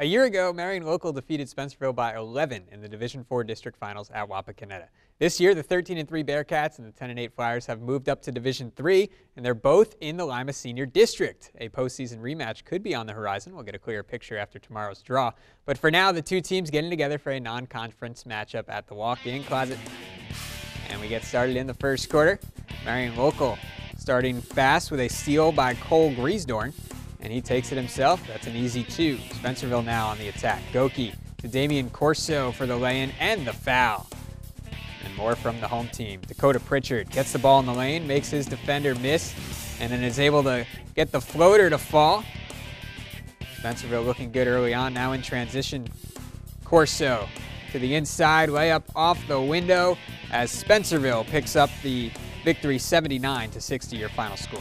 A year ago, Marion Local defeated Spencerville by 11 in the Division IV District Finals at Wapakoneta. This year, the 13 and 3 Bearcats and the 10 and 8 Flyers have moved up to Division Three, and they're both in the Lima Senior District. A postseason rematch could be on the horizon. We'll get a clearer picture after tomorrow's draw. But for now, the two teams getting together for a non-conference matchup at the walk-in closet. And we get started in the first quarter. Marion Local starting fast with a steal by Cole Griesdorn and he takes it himself. That's an easy two. Spencerville now on the attack. Goki to Damian Corso for the lay-in and the foul. And more from the home team. Dakota Pritchard gets the ball in the lane, makes his defender miss, and then is able to get the floater to fall. Spencerville looking good early on, now in transition. Corso to the inside, layup off the window as Spencerville picks up the victory 79 to 60 your final score.